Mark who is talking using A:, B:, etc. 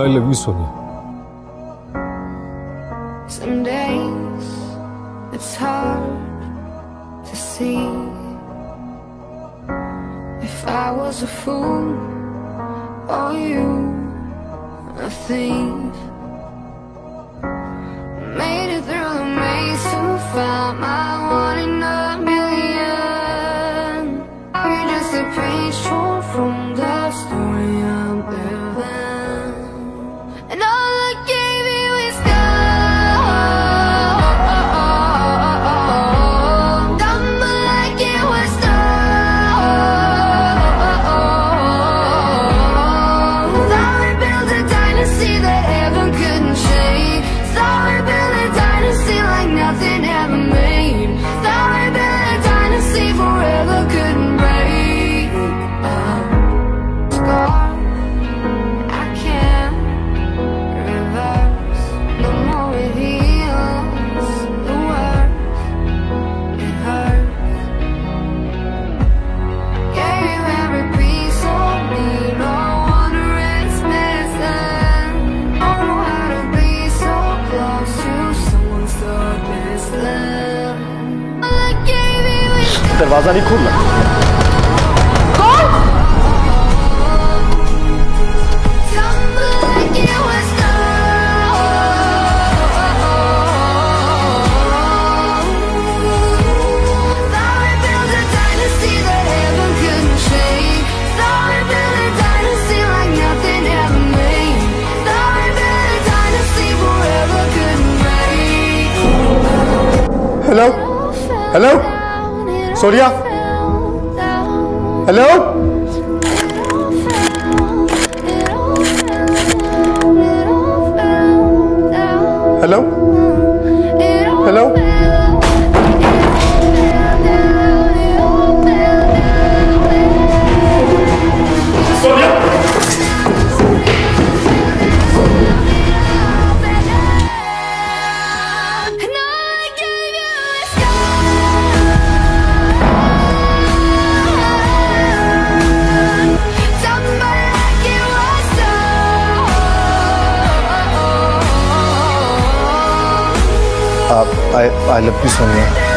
A: I love you,
B: Some days it's hard to see. If I was a fool or you, I think. Made it through the maze to find my one.
C: दरवाजा नहीं Hello?
B: Hello? Soniya? Hello? Hello? आप
C: I I love you Sonia